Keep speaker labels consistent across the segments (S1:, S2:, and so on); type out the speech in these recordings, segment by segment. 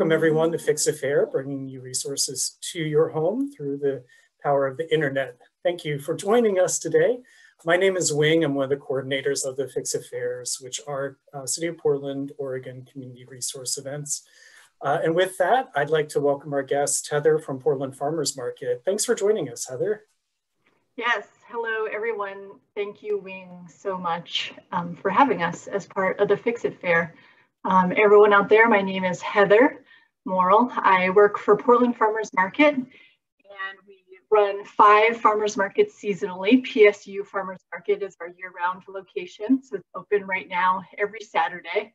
S1: Welcome everyone to Fix-It Fair, bringing you resources to your home through the power of the internet. Thank you for joining us today. My name is Wing. I'm one of the coordinators of the Fix-It Fairs, which are uh, City of Portland, Oregon community resource events. Uh, and with that, I'd like to welcome our guest, Heather from Portland Farmers Market. Thanks for joining us, Heather.
S2: Yes, hello everyone. Thank you, Wing, so much um, for having us as part of the Fix It Fair. Um, everyone out there, my name is Heather Morrill. I work for Portland Farmers Market and we run five farmers markets seasonally. PSU Farmers Market is our year-round location, so it's open right now every Saturday,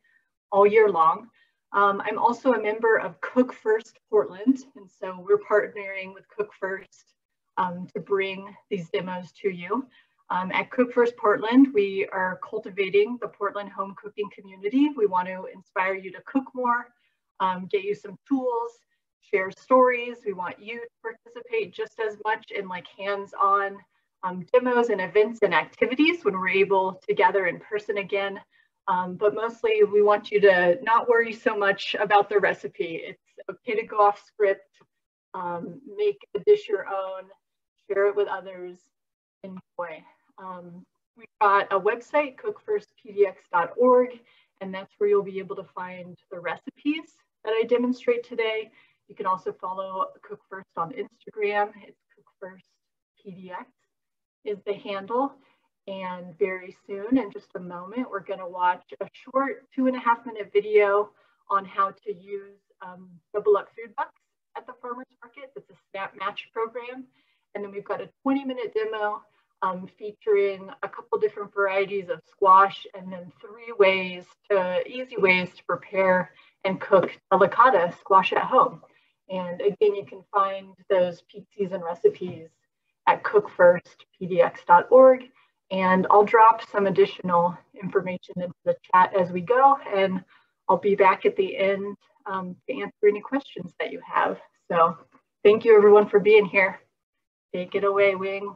S2: all year long. Um, I'm also a member of Cook First Portland, and so we're partnering with Cook First um, to bring these demos to you. Um, at Cook First Portland, we are cultivating the Portland home cooking community. We want to inspire you to cook more, um, get you some tools, share stories. We want you to participate just as much in like hands-on um, demos and events and activities when we're able to gather in person again. Um, but mostly we want you to not worry so much about the recipe. It's okay to go off script, um, make a dish your own, share it with others, enjoy. Um, we've got a website, cookfirstpdx.org, and that's where you'll be able to find the recipes that I demonstrate today. You can also follow Cook First on Instagram. It's Cook First PDX is the handle. And very soon, in just a moment, we're going to watch a short two and a half minute video on how to use um, double up food bucks at the farmer's market. It's a snap match program. And then we've got a 20 minute demo um, featuring a couple different varieties of squash and then three ways to easy ways to prepare and cook delicata squash at home. And again, you can find those peak season recipes at cookfirstpdx.org. And I'll drop some additional information into the chat as we go. And I'll be back at the end um, to answer any questions that you have. So thank you everyone for being here. Take it away, Wing.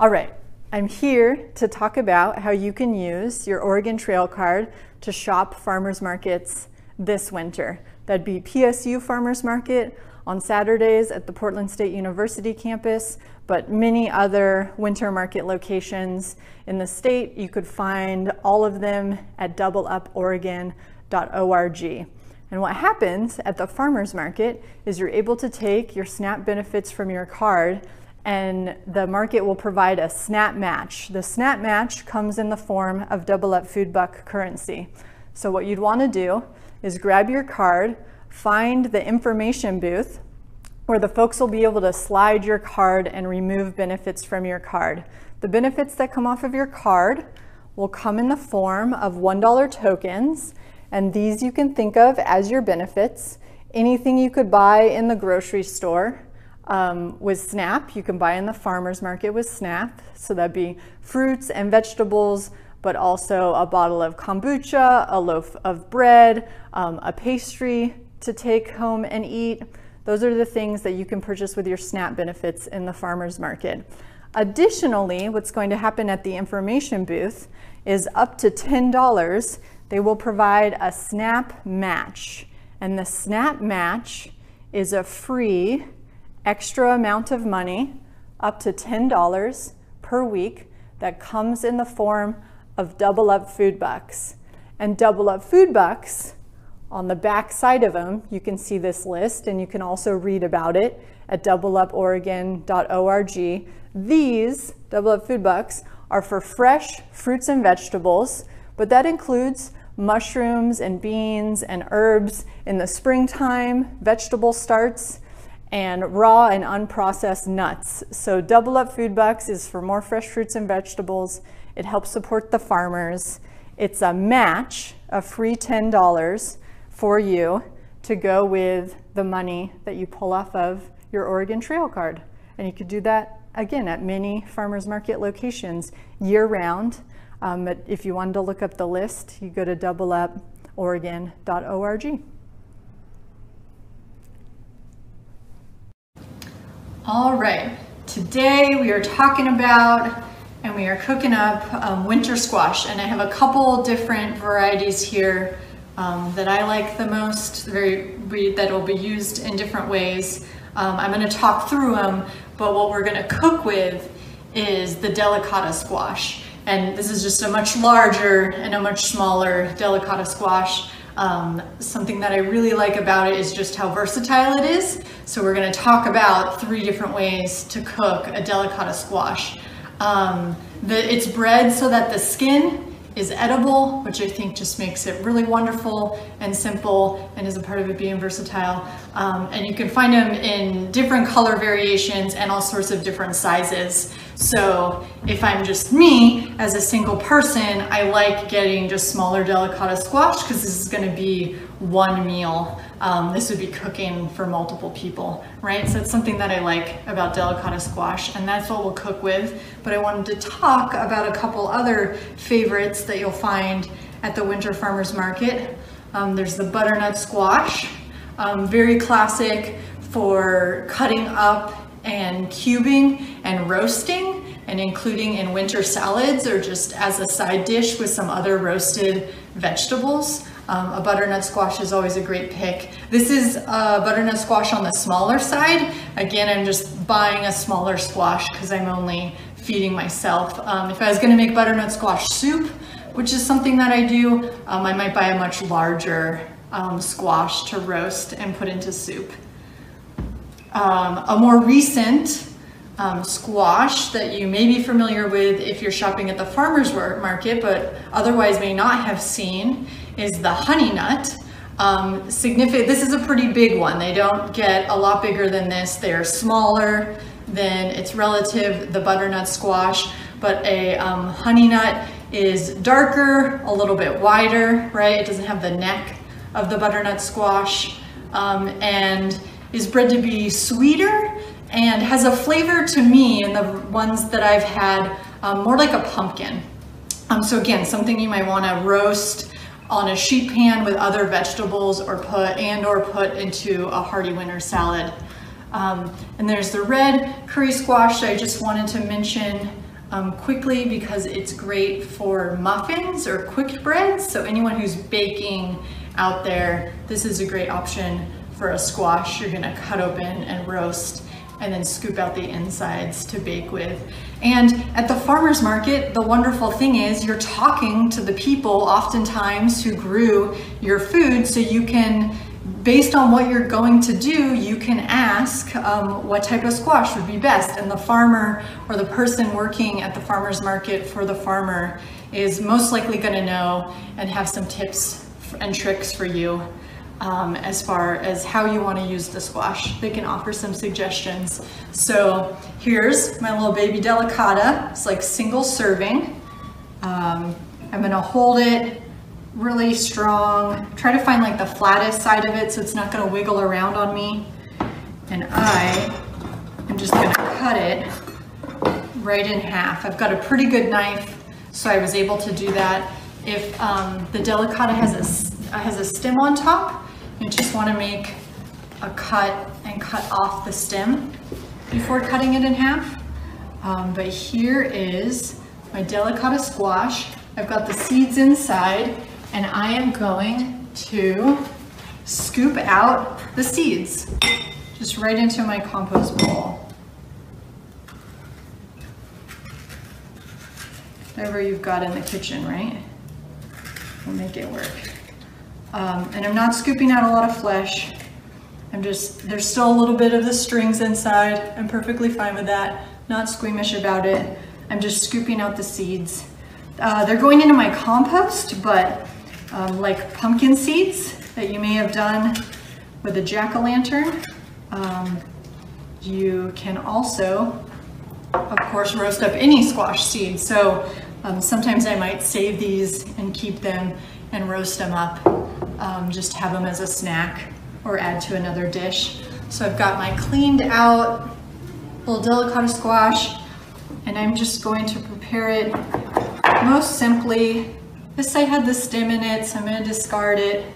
S3: All right, I'm here to talk about how you can use your Oregon Trail Card to shop farmers markets this winter. That'd be PSU Farmers Market on Saturdays at the Portland State University campus, but many other winter market locations in the state. You could find all of them at doubleuporegon.org. And what happens at the farmers market is you're able to take your SNAP benefits from your card and the market will provide a snap match. The snap match comes in the form of double up food buck currency. So what you'd want to do is grab your card, find the information booth where the folks will be able to slide your card and remove benefits from your card. The benefits that come off of your card will come in the form of $1 tokens, and these you can think of as your benefits. Anything you could buy in the grocery store, um, with SNAP. You can buy in the farmer's market with SNAP. So that'd be fruits and vegetables, but also a bottle of kombucha, a loaf of bread, um, a pastry to take home and eat. Those are the things that you can purchase with your SNAP benefits in the farmer's market. Additionally, what's going to happen at the information booth is up to $10, they will provide a SNAP match. And the SNAP match is a free extra amount of money, up to $10 per week, that comes in the form of double up food bucks. And double up food bucks, on the back side of them, you can see this list and you can also read about it at doubleuporegon.org. These double up food bucks are for fresh fruits and vegetables, but that includes mushrooms and beans and herbs in the springtime, vegetable starts, and raw and unprocessed nuts. So Double Up Food Bucks is for more fresh fruits and vegetables. It helps support the farmers. It's a match, a free $10 for you to go with the money that you pull off of your Oregon Trail card. And you could do that again at many farmers market locations year round. Um, but if you wanted to look up the list, you go to doubleuporegon.org. All right, today we are talking about and we are cooking up um, winter squash and I have a couple different varieties here um, that I like the most, very that will be used in different ways. Um, I'm going to talk through them, but what we're going to cook with is the delicata squash. And this is just a much larger and a much smaller delicata squash. Um, something that I really like about it is just how versatile it is. So we're gonna talk about three different ways to cook a delicata squash. Um, the, it's bred so that the skin is edible, which I think just makes it really wonderful and simple and is a part of it being versatile. Um, and you can find them in different color variations and all sorts of different sizes. So if I'm just me as a single person, I like getting just smaller delicata squash because this is gonna be one meal. Um, this would be cooking for multiple people, right? So it's something that I like about delicata squash and that's what we'll cook with. But I wanted to talk about a couple other favorites that you'll find at the Winter Farmers Market. Um, there's the butternut squash, um, very classic for cutting up and cubing and roasting and including in winter salads or just as a side dish with some other roasted vegetables. Um, a butternut squash is always a great pick. This is a butternut squash on the smaller side. Again, I'm just buying a smaller squash because I'm only feeding myself. Um, if I was gonna make butternut squash soup, which is something that I do, um, I might buy a much larger um, squash to roast and put into soup. Um, a more recent um, squash that you may be familiar with if you're shopping at the farmer's market, but otherwise may not have seen, is the honey nut. Um, significant, this is a pretty big one. They don't get a lot bigger than this. They're smaller than its relative, the butternut squash, but a um, honey nut is darker, a little bit wider, right? It doesn't have the neck of the butternut squash, um, and is bred to be sweeter and has a flavor to me in the ones that I've had um, more like a pumpkin. Um, so again, something you might want to roast on a sheet pan with other vegetables or put and or put into a hearty winter salad. Um, and there's the red curry squash that I just wanted to mention um, quickly because it's great for muffins or quick breads. So anyone who's baking out there, this is a great option for a squash you're gonna cut open and roast and then scoop out the insides to bake with. And at the farmer's market, the wonderful thing is you're talking to the people oftentimes who grew your food so you can based on what you're going to do, you can ask um, what type of squash would be best. And the farmer or the person working at the farmer's market for the farmer is most likely going to know and have some tips and tricks for you um, as far as how you want to use the squash. They can offer some suggestions. So here's my little baby delicata. It's like single serving. Um, I'm going to hold it really strong. Try to find like the flattest side of it so it's not going to wiggle around on me. And I am just going to cut it right in half. I've got a pretty good knife, so I was able to do that. If um, the delicata has a, has a stem on top, you just want to make a cut and cut off the stem before cutting it in half. Um, but here is my delicata squash. I've got the seeds inside and I am going to scoop out the seeds just right into my compost bowl. Whatever you've got in the kitchen, right? We'll make it work. Um, and I'm not scooping out a lot of flesh. I'm just, there's still a little bit of the strings inside. I'm perfectly fine with that. Not squeamish about it. I'm just scooping out the seeds. Uh, they're going into my compost, but um, like pumpkin seeds that you may have done with a jack-o'-lantern, um, you can also, of course, roast up any squash seeds. So um, sometimes I might save these and keep them and roast them up um, just have them as a snack or add to another dish. So I've got my cleaned out little delicata squash and I'm just going to prepare it most simply. This I had the stem in it, so I'm gonna discard it.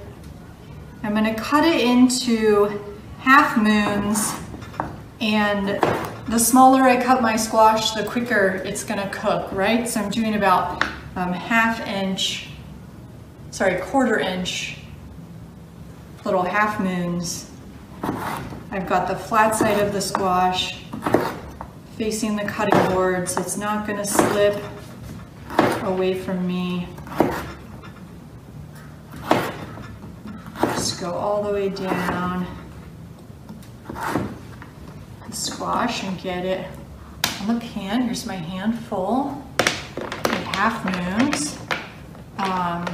S3: I'm gonna cut it into half moons and the smaller I cut my squash, the quicker it's gonna cook, right? So I'm doing about um, half inch, sorry, quarter inch little half moons. I've got the flat side of the squash facing the cutting board so it's not gonna slip away from me. Just go all the way down. Squash and get it on the pan. Here's my hand full with half moons. Um,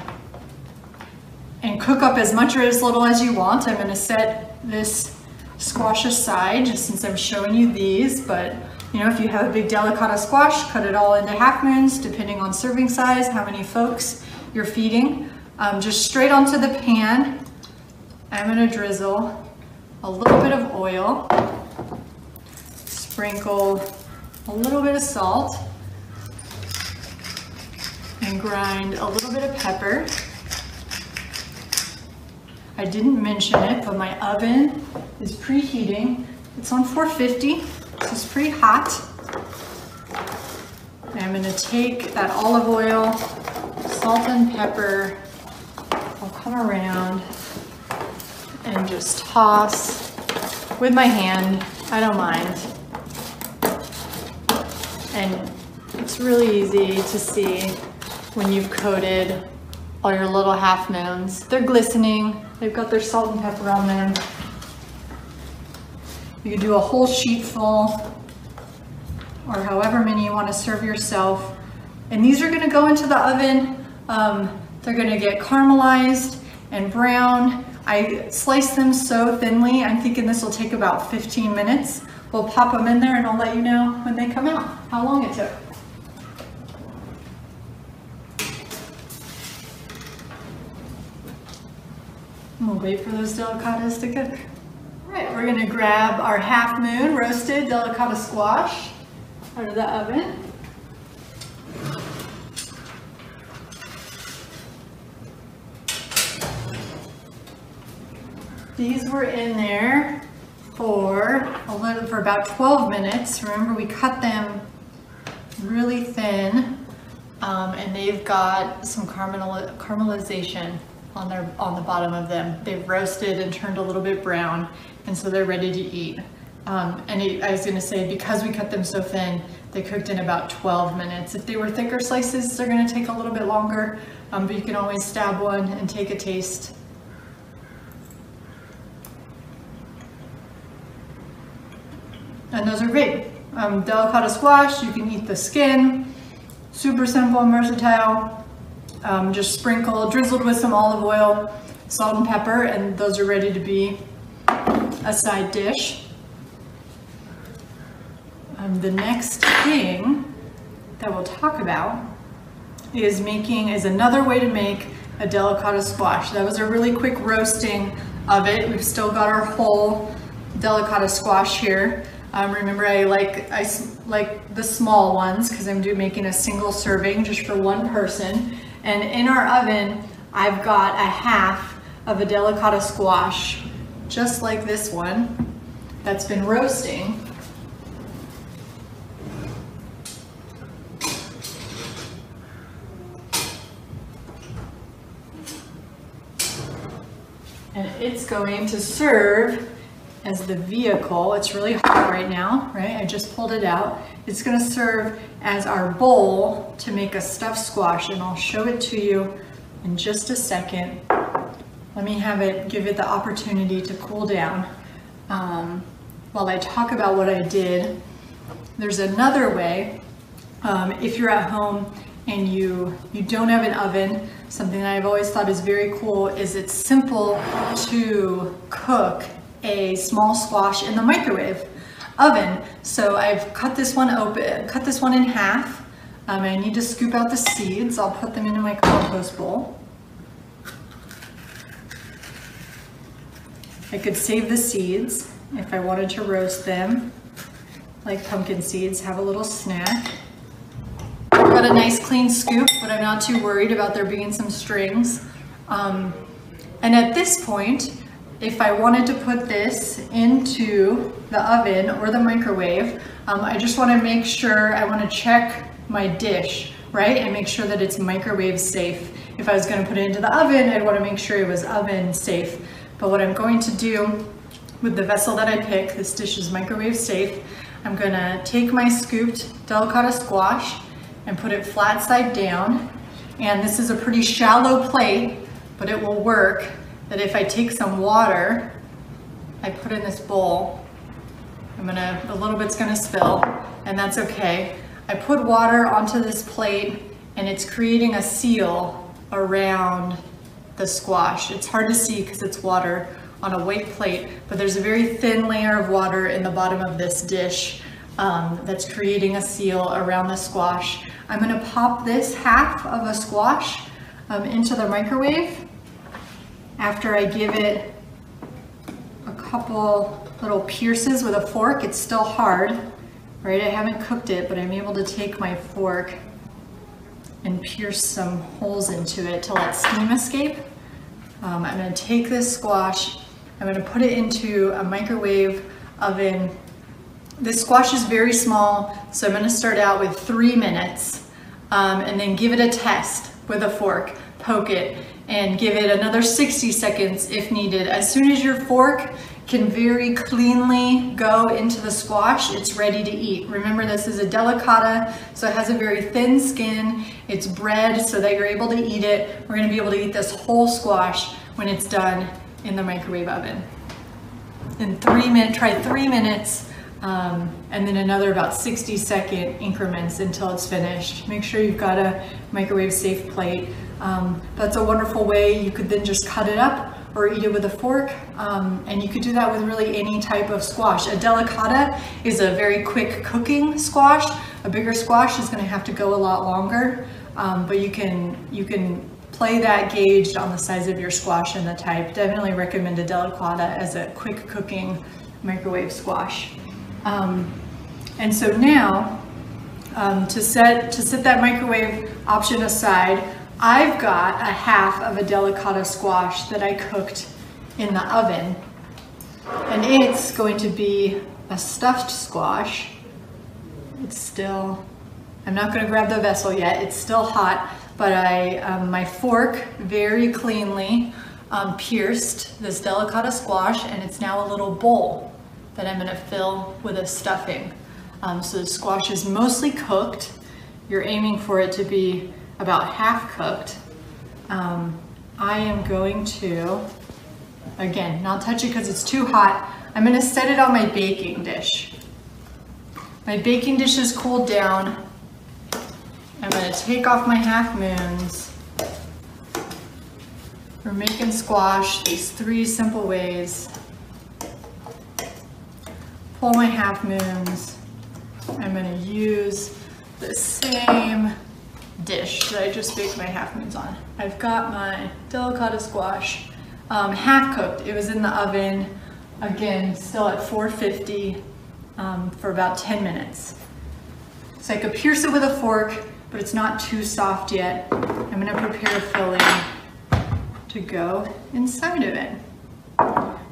S3: and cook up as much or as little as you want. I'm gonna set this squash aside just since I'm showing you these, but you know, if you have a big delicata squash, cut it all into half moons, depending on serving size, how many folks you're feeding. Um, just straight onto the pan. I'm gonna drizzle a little bit of oil, sprinkle a little bit of salt, and grind a little bit of pepper. I didn't mention it, but my oven is preheating. It's on 450. This is pretty hot. I'm gonna take that olive oil, salt and pepper. I'll come around and just toss with my hand. I don't mind. And it's really easy to see when you've coated all your little half moons. They're glistening. They've got their salt and pepper on them. You can do a whole sheet full or however many you want to serve yourself. And these are going to go into the oven. Um, they're going to get caramelized and brown. I slice them so thinly, I'm thinking this will take about 15 minutes. We'll pop them in there and I'll let you know when they come out, how long it took. We'll wait for those delicatas to cook. All right, we're gonna grab our half moon roasted delicata squash out of the oven. These were in there for a little, for about 12 minutes. Remember we cut them really thin um, and they've got some caramel, caramelization on their on the bottom of them. They've roasted and turned a little bit brown, and so they're ready to eat. Um, and it, I was gonna say, because we cut them so thin, they cooked in about 12 minutes. If they were thicker slices, they're gonna take a little bit longer, um, but you can always stab one and take a taste. And those are great. Um, delicata squash, you can eat the skin. Super simple and versatile. Um, just sprinkle, drizzled with some olive oil, salt and pepper, and those are ready to be a side dish. Um, the next thing that we'll talk about is making, is another way to make a delicata squash. That was a really quick roasting of it. We've still got our whole delicata squash here. Um, remember, I like I like the small ones because I'm doing making a single serving just for one person. And in our oven, I've got a half of a delicata squash, just like this one, that's been roasting. And it's going to serve as the vehicle. It's really hot right now, right? I just pulled it out. It's gonna serve as our bowl to make a stuffed squash and I'll show it to you in just a second. Let me have it, give it the opportunity to cool down. Um, while I talk about what I did, there's another way. Um, if you're at home and you, you don't have an oven, something that I've always thought is very cool is it's simple to cook a small squash in the microwave oven. So I've cut this one open, cut this one in half. Um, I need to scoop out the seeds. I'll put them into my compost bowl. I could save the seeds if I wanted to roast them, like pumpkin seeds, have a little snack. I've got a nice clean scoop, but I'm not too worried about there being some strings. Um, and at this point, if I wanted to put this into the oven or the microwave, um, I just wanna make sure, I wanna check my dish, right? And make sure that it's microwave safe. If I was gonna put it into the oven, I'd wanna make sure it was oven safe. But what I'm going to do with the vessel that I pick, this dish is microwave safe, I'm gonna take my scooped delicata squash and put it flat side down. And this is a pretty shallow plate, but it will work that if I take some water, I put in this bowl, I'm gonna, a little bit's gonna spill, and that's okay. I put water onto this plate and it's creating a seal around the squash. It's hard to see because it's water on a white plate, but there's a very thin layer of water in the bottom of this dish um, that's creating a seal around the squash. I'm gonna pop this half of a squash um, into the microwave after I give it a couple little pierces with a fork. It's still hard, right? I haven't cooked it, but I'm able to take my fork and pierce some holes into it to let steam escape. Um, I'm gonna take this squash, I'm gonna put it into a microwave oven. This squash is very small, so I'm gonna start out with three minutes um, and then give it a test with a fork, poke it, and give it another 60 seconds if needed. As soon as your fork can very cleanly go into the squash, it's ready to eat. Remember this is a delicata, so it has a very thin skin. It's bred so that you're able to eat it. We're gonna be able to eat this whole squash when it's done in the microwave oven. In three minutes, try three minutes, um, and then another about 60 second increments until it's finished. Make sure you've got a microwave safe plate. Um, that's a wonderful way. You could then just cut it up or eat it with a fork. Um, and you could do that with really any type of squash. A delicata is a very quick cooking squash. A bigger squash is gonna have to go a lot longer, um, but you can, you can play that gauged on the size of your squash and the type. Definitely recommend a delicata as a quick cooking microwave squash. Um, and so now, um, to set to set that microwave option aside, I've got a half of a delicata squash that I cooked in the oven. And it's going to be a stuffed squash. It's still, I'm not gonna grab the vessel yet, it's still hot, but I, um, my fork very cleanly um, pierced this delicata squash and it's now a little bowl that I'm gonna fill with a stuffing. Um, so the squash is mostly cooked. You're aiming for it to be about half cooked. Um, I am going to, again, not touch it because it's too hot. I'm gonna set it on my baking dish. My baking dish is cooled down. I'm gonna take off my half moons. We're making squash these three simple ways. Pull my half moons. I'm gonna use the same dish that I just baked my half moons on. I've got my delicata squash, um, half cooked. It was in the oven, again, still at 450 um, for about 10 minutes. So I could pierce it with a fork, but it's not too soft yet. I'm gonna prepare a filling to go inside of it.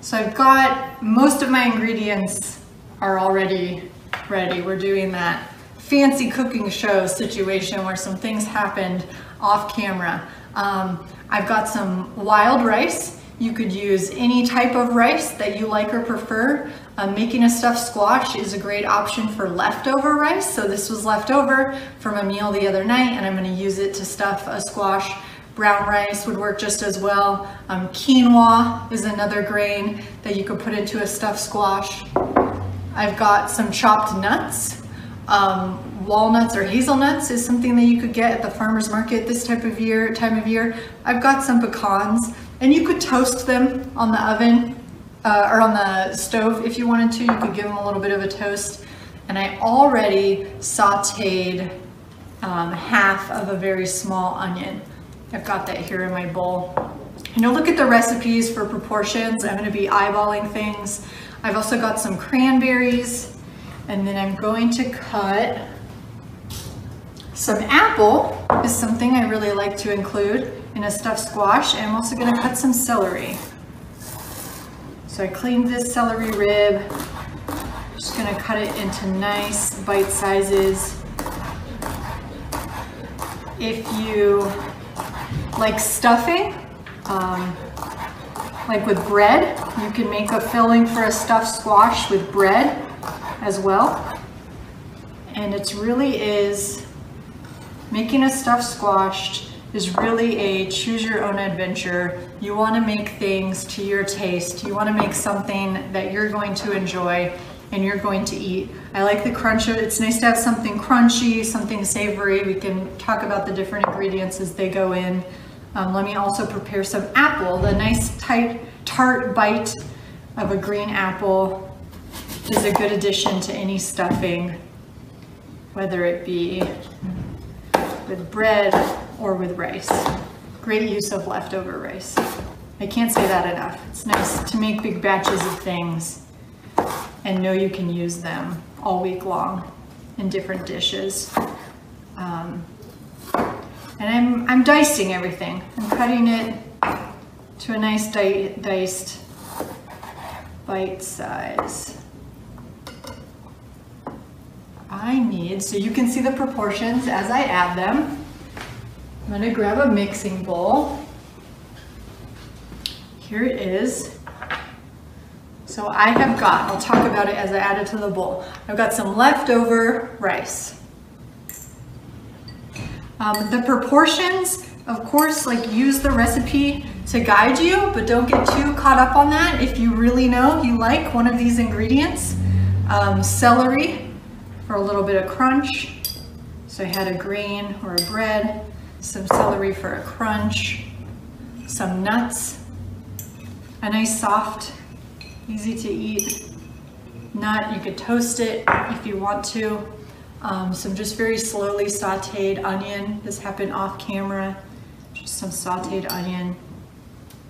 S3: So I've got most of my ingredients are already ready. We're doing that fancy cooking show situation where some things happened off camera. Um, I've got some wild rice. You could use any type of rice that you like or prefer. Um, making a stuffed squash is a great option for leftover rice. So this was leftover from a meal the other night and I'm gonna use it to stuff a squash. Brown rice would work just as well. Um, quinoa is another grain that you could put into a stuffed squash. I've got some chopped nuts um, walnuts or hazelnuts is something that you could get at the farmer's market this type of year, time of year. I've got some pecans and you could toast them on the oven uh, or on the stove if you wanted to. You could give them a little bit of a toast. And I already sauteed um, half of a very small onion. I've got that here in my bowl. And you'll look at the recipes for proportions. I'm gonna be eyeballing things. I've also got some cranberries and then I'm going to cut some apple is something I really like to include in a stuffed squash. And I'm also gonna cut some celery. So I cleaned this celery rib. Just gonna cut it into nice bite sizes. If you like stuffing, um, like with bread, you can make a filling for a stuffed squash with bread as well. And it's really is, making a stuffed squash is really a choose your own adventure. You want to make things to your taste. You want to make something that you're going to enjoy and you're going to eat. I like the crunch. It's nice to have something crunchy, something savory. We can talk about the different ingredients as they go in. Um, let me also prepare some apple. The nice tight tart bite of a green apple is a good addition to any stuffing, whether it be with bread or with rice. Great use of leftover rice. I can't say that enough. It's nice to make big batches of things and know you can use them all week long in different dishes. Um, and I'm, I'm dicing everything. I'm cutting it to a nice di diced bite size. I need, so you can see the proportions as I add them. I'm gonna grab a mixing bowl. Here it is. So I have got, I'll talk about it as I add it to the bowl. I've got some leftover rice. Um, the proportions, of course, like use the recipe to guide you, but don't get too caught up on that. If you really know you like one of these ingredients, um, celery for a little bit of crunch. So I had a grain or a bread, some celery for a crunch, some nuts, a nice soft easy to eat nut. You could toast it if you want to. Um, some just very slowly sauteed onion. This happened off camera. Just some sauteed onion.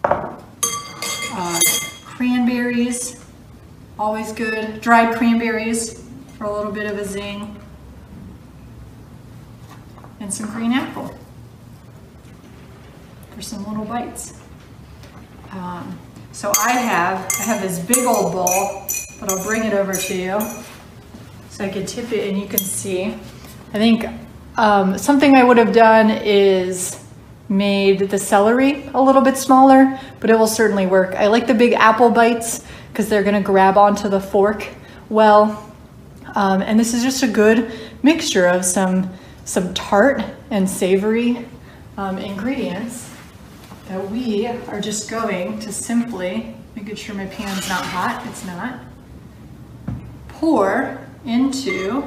S3: Uh, cranberries, always good. Dried cranberries for a little bit of a zing. And some green apple for some little bites. Um, so I have, I have this big old bowl, but I'll bring it over to you so I can tip it and you can see. I think um, something I would have done is made the celery a little bit smaller, but it will certainly work. I like the big apple bites because they're gonna grab onto the fork well. Um, and this is just a good mixture of some, some tart and savory um, ingredients that we are just going to simply, making sure my pan's not hot, it's not, pour into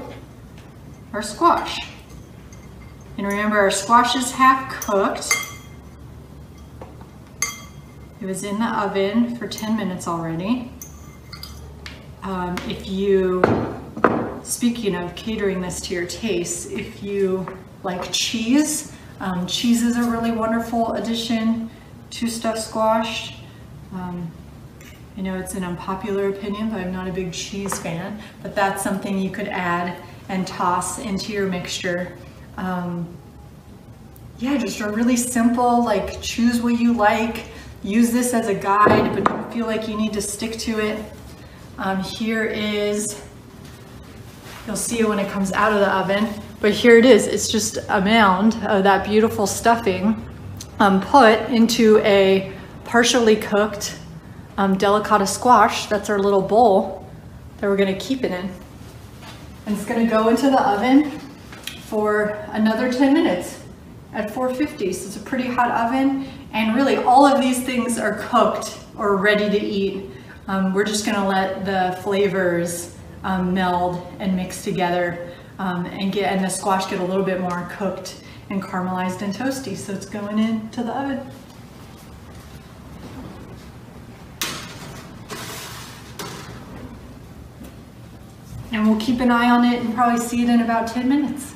S3: our squash. And remember our squash is half cooked. It was in the oven for 10 minutes already. Um, if you, speaking of catering this to your taste, if you like cheese, um, cheese is a really wonderful addition to stuffed squash. Um, I know it's an unpopular opinion, but I'm not a big cheese fan, but that's something you could add and toss into your mixture. Um, yeah, just a really simple, like choose what you like, use this as a guide, but don't feel like you need to stick to it. Um, here is, you'll see it when it comes out of the oven, but here it is. It's just a mound of that beautiful stuffing um, put into a partially cooked um, delicata squash. That's our little bowl that we're gonna keep it in. And it's gonna go into the oven for another 10 minutes at 450. So it's a pretty hot oven. And really all of these things are cooked or ready to eat. Um, we're just gonna let the flavors um, meld and mix together um, and get and the squash get a little bit more cooked and caramelized and toasty. So it's going into the oven. And we'll keep an eye on it and probably see it in about 10 minutes.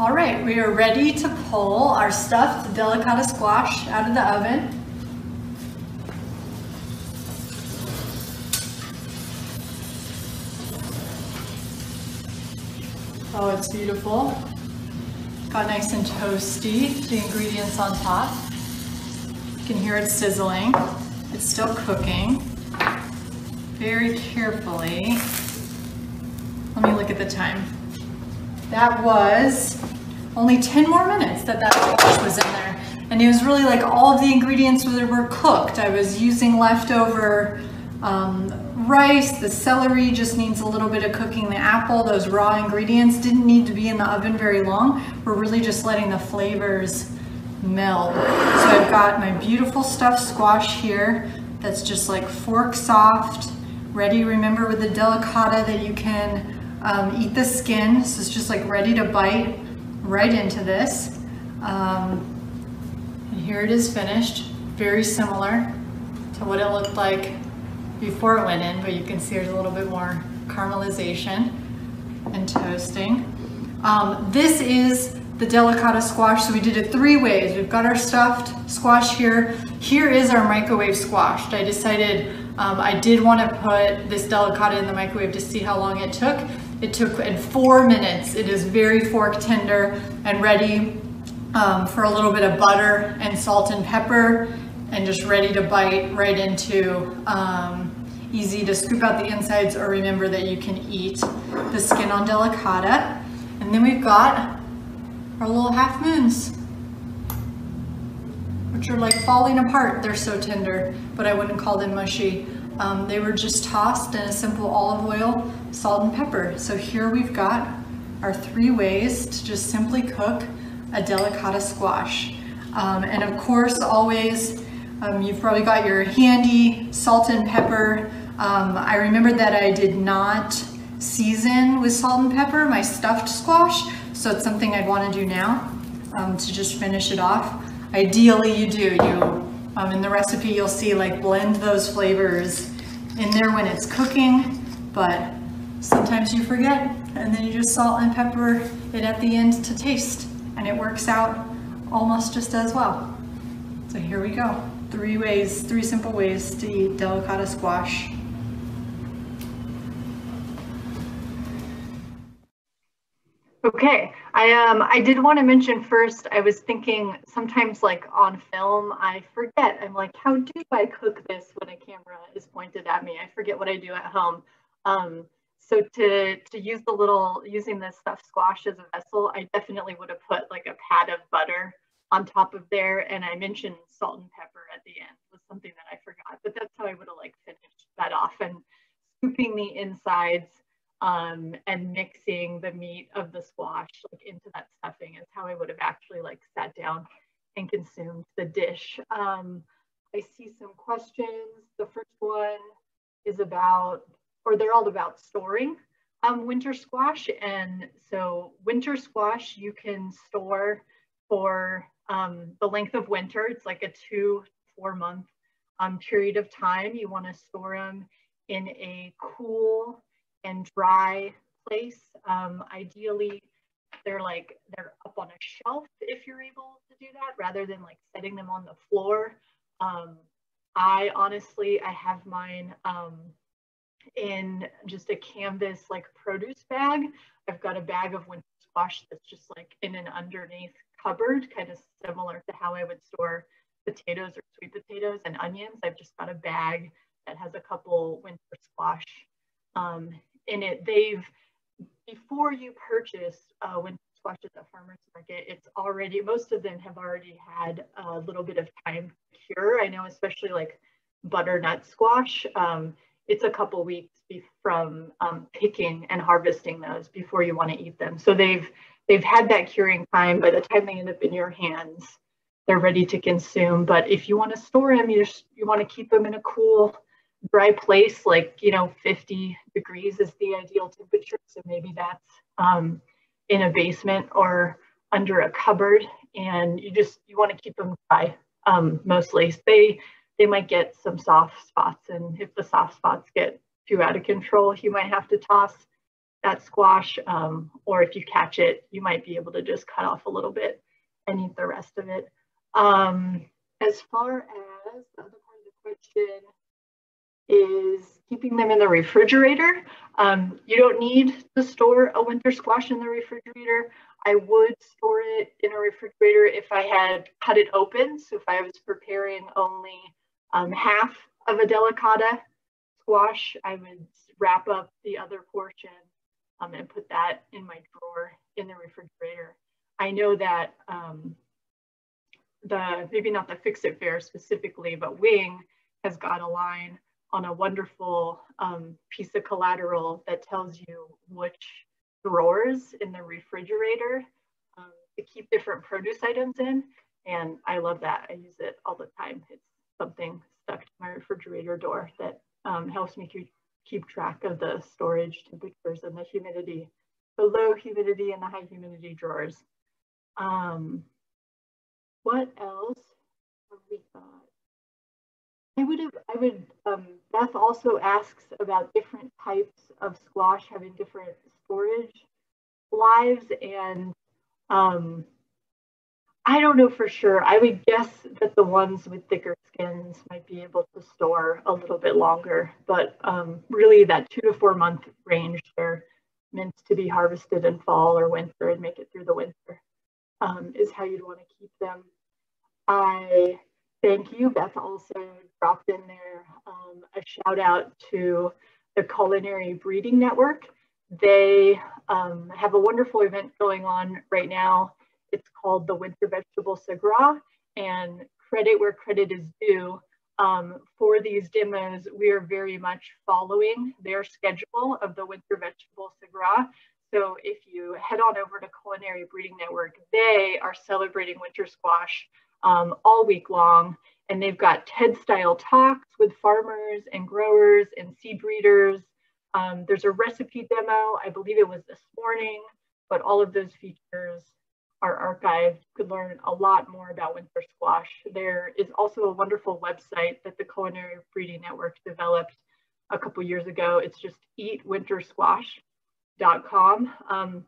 S3: All right, we are ready to pull our stuffed delicata squash out of the oven. Oh, it's beautiful. Got nice and toasty, the ingredients on top. You can hear it sizzling. It's still cooking. Very carefully. Let me look at the time. That was only 10 more minutes that that was in there.
S4: and it was really like all of the ingredients were cooked. I was using leftover um, rice, the celery just needs a little bit of cooking, the apple, those raw ingredients didn't need to be in the oven very long. We're really just letting the flavors meld. So I've got my beautiful stuffed squash here that's just like fork soft, ready, remember with the delicata that you can um, eat the skin. So it's just like ready to bite right into this. Um, and here it is finished, very similar to what it looked like before it went in, but you can see there's a little bit more caramelization and toasting. Um, this is the delicata squash. So we did it three ways. We've got our stuffed squash here. Here is our microwave squash. I decided um, I did want to put this delicata in the microwave to see how long it took. It took in four minutes. It is very fork tender and ready um, for a little bit of butter and salt and pepper and just ready to bite right into. Um, easy to scoop out the insides or remember that you can eat the skin on delicata. And then we've got our little half moons, which are like falling apart. They're so tender, but I wouldn't call them mushy. Um, they were just tossed in a simple olive oil, salt and pepper. So here we've got our three ways to just simply cook a delicata squash. Um, and of course, always, um, you've probably got your handy salt and pepper um, I remember that I did not season with salt and pepper my stuffed squash, so it's something I'd want to do now um, to just finish it off. Ideally you do, you um, in the recipe you'll see like blend those flavors in there when it's cooking, but sometimes you forget and then you just salt and pepper it at the end to taste and it works out almost just as well. So here we go. Three ways, three simple ways to eat delicata squash.
S3: Okay, I um I did want to mention first. I was thinking sometimes like on film, I forget. I'm like, how do I cook this when a camera is pointed at me? I forget what I do at home. Um, so to to use the little using the stuffed squash as a vessel, I definitely would have put like a pat of butter on top of there, and I mentioned salt and pepper at the end was something that I forgot. But that's how I would have like finished that off and scooping the insides um, and mixing the meat of the squash like into that stuffing is how I would have actually like sat down and consumed the dish. Um, I see some questions. The first one is about, or they're all about storing um, winter squash. And so winter squash you can store for um, the length of winter. It's like a two, four month um, period of time. You wanna store them in a cool and dry place. Um, ideally, they're like, they're up on a shelf if you're able to do that rather than like setting them on the floor. Um, I honestly, I have mine um, in just a canvas like produce bag. I've got a bag of winter squash that's just like in an underneath cupboard, kind of similar to how I would store potatoes or sweet potatoes and onions. I've just got a bag that has a couple winter squash um, in it, they've before you purchase uh, winter squash at the farmers market, it's already most of them have already had a little bit of time cure. I know, especially like butternut squash. Um, it's a couple weeks from um, picking and harvesting those before you want to eat them. So they've they've had that curing time. By the time they end up in your hands, they're ready to consume. But if you want to store them, you just you want to keep them in a cool dry place, like, you know, 50 degrees is the ideal temperature. So maybe that's um, in a basement or under a cupboard and you just, you want to keep them dry um, mostly. They, they might get some soft spots and if the soft spots get too out of control, you might have to toss that squash um, or if you catch it, you might be able to just cut off a little bit and eat the rest of it. Um, as far as the other part of the question, is keeping them in the refrigerator. Um, you don't need to store a winter squash in the refrigerator. I would store it in a refrigerator if I had cut it open. So if I was preparing only um, half of a delicata squash, I would wrap up the other portion um, and put that in my drawer in the refrigerator. I know that um, the maybe not the Fix It Fair specifically, but Wing has got a line on a wonderful um, piece of collateral that tells you which drawers in the refrigerator um, to keep different produce items in. And I love that. I use it all the time. It's something stuck to my refrigerator door that um, helps me keep, keep track of the storage temperatures and the humidity, the low humidity and the high humidity drawers. Um, what else have we got? I would have, I would, um, Beth also asks about different types of squash having different storage lives and um, I don't know for sure. I would guess that the ones with thicker skins might be able to store a little bit longer, but um, really that two to four month range, they're meant to be harvested in fall or winter and make it through the winter um, is how you'd want to keep them. I thank you. Beth also dropped in there um, a shout out to the Culinary Breeding Network. They um, have a wonderful event going on right now. It's called the Winter Vegetable Sagras and credit where credit is due. Um, for these demos, we are very much following their schedule of the Winter Vegetable Sagras. So if you head on over to Culinary Breeding Network, they are celebrating winter squash um, all week long. And they've got TED style talks with farmers and growers and seed breeders um, there's a recipe demo, I believe it was this morning, but all of those features are archived. You could learn a lot more about winter squash. There is also a wonderful website that the Culinary Breeding Network developed a couple years ago. It's just eatwintersquash.com. Um,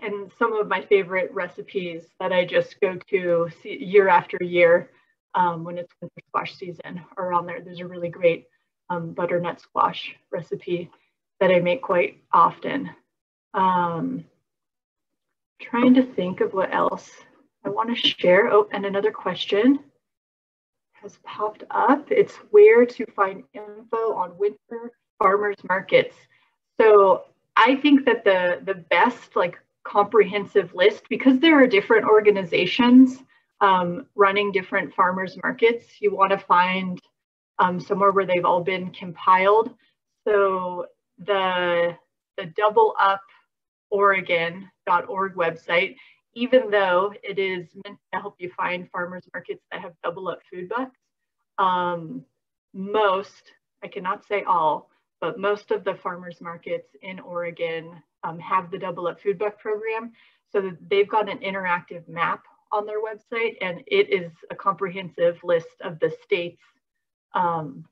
S3: and some of my favorite recipes that I just go to year after year um, when it's winter squash season are on there. There's a really great um, butternut squash recipe that I make quite often. Um, trying to think of what else I want to share. Oh, and another question has popped up. It's where to find info on winter farmers markets. So I think that the the best like comprehensive list because there are different organizations um, running different farmers markets. You want to find um, somewhere where they've all been compiled. So the, the double up oregon.org website, even though it is meant to help you find farmers markets that have double up food bucks, um, most, I cannot say all, but most of the farmers markets in Oregon um, have the double up food buck program. So that they've got an interactive map on their website and it is a comprehensive list of the state's um,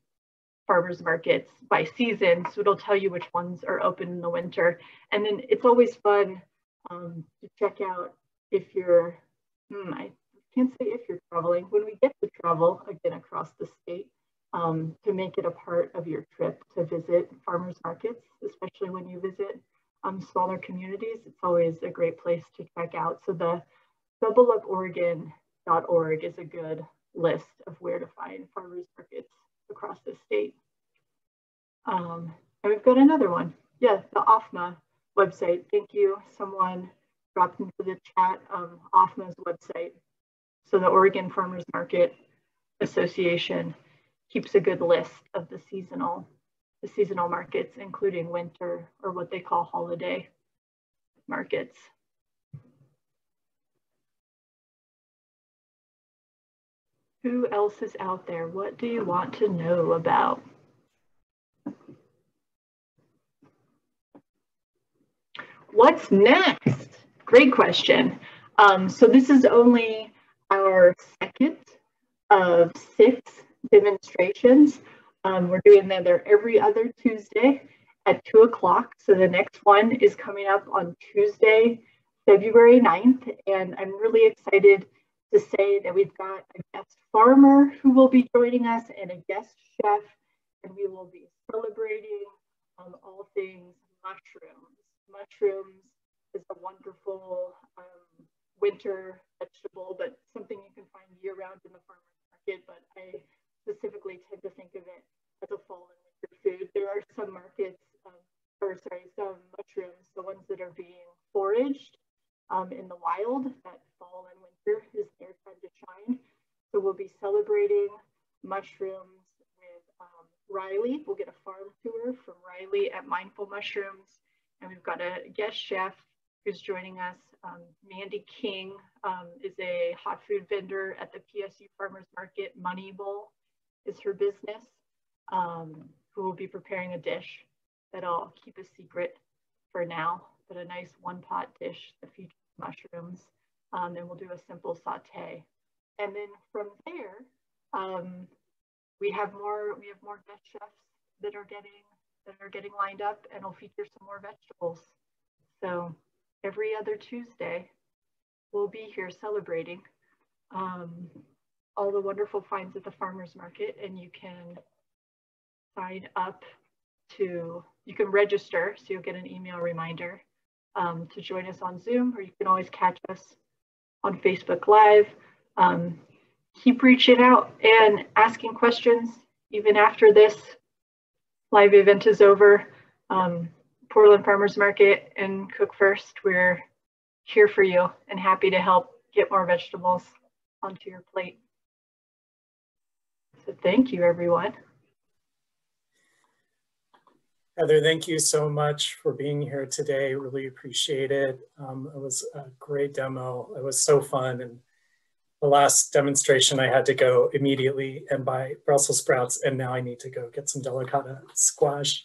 S3: farmers markets by season. So it'll tell you which ones are open in the winter. And then it's always fun um, to check out if you're, hmm, I can't say if you're traveling, when we get to travel again across the state, um, to make it a part of your trip to visit farmers markets, especially when you visit um, smaller communities. It's always a great place to check out. So the doubleuporegon.org is a good list of where to find farmers markets across the state. Um, and we've got another one. Yeah, the OFMA website. Thank you. Someone dropped into the chat um, OFMA's website. So the Oregon Farmers Market Association keeps a good list of the seasonal, the seasonal markets, including winter or what they call holiday markets. Who else is out there? What do you want to know about? What's next? Great question. Um, so this is only our second of six demonstrations. Um, we're doing them there every other Tuesday at two o'clock. So the next one is coming up on Tuesday, February 9th. And I'm really excited to say that we've got a guest farmer who will be joining us and a guest chef, and we will be celebrating um, all things mushrooms. Mushrooms is a wonderful um, winter vegetable, but something you can find year round in the farmer's market. But I specifically tend to think of it as a fall and winter food. There are some markets, um, or sorry, some mushrooms, the ones that are being foraged um, in the wild that fall and winter is their time to shine. So we'll be celebrating mushrooms with um, Riley. We'll get a farm tour from Riley at Mindful Mushrooms. And we've got a guest chef who's joining us. Um, Mandy King um, is a hot food vendor at the PSU Farmers Market. Money Bowl is her business, um, who will be preparing a dish that I'll keep a secret for now, but a nice one pot dish that features mushrooms. Um, and we'll do a simple saute. And then from there, um, we have more we have more guest chefs that are getting that are getting lined up and will feature some more vegetables. So every other Tuesday, we'll be here celebrating um, all the wonderful finds at the farmers market, and you can sign up to you can register so you'll get an email reminder um, to join us on Zoom, or you can always catch us on Facebook Live. Um, keep reaching out and asking questions even after this live event is over. Um, Portland Farmers Market and Cook First, we're here for you and happy to help get more vegetables onto your plate. So thank you, everyone.
S1: Heather, thank you so much for being here today. Really appreciate it. Um, it was a great demo. It was so fun. And the last demonstration, I had to go immediately and buy Brussels sprouts, and now I need to go get some delicata squash.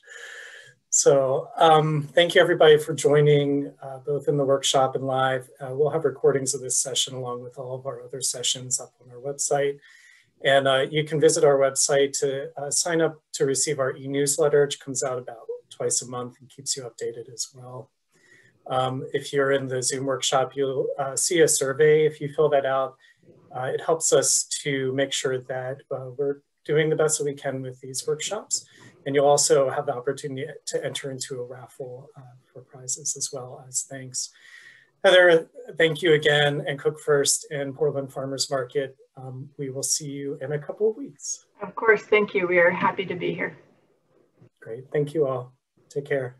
S1: So um, thank you everybody for joining uh, both in the workshop and live. Uh, we'll have recordings of this session along with all of our other sessions up on our website. And uh, you can visit our website to uh, sign up to receive our e-newsletter, which comes out about twice a month and keeps you updated as well. Um, if you're in the Zoom workshop, you'll uh, see a survey. If you fill that out, uh, it helps us to make sure that we're doing the best that we can with these workshops. And you'll also have the opportunity to enter into a raffle uh, for prizes as well as thanks. Heather, thank you again and Cook First and Portland Farmers Market. Um, we will see you in a couple of weeks.
S3: Of course, thank you. We are happy to be here.
S1: Great, thank you all. Take care.